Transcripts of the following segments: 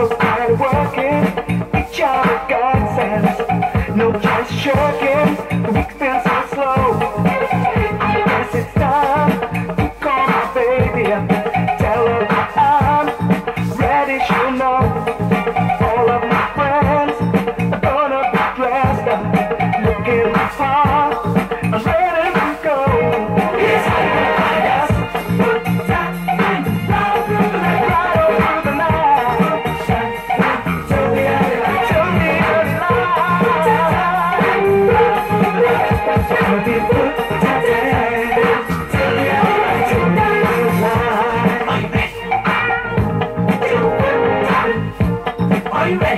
so tired of working, each other got sense. No chance shirking,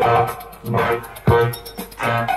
stop my good time.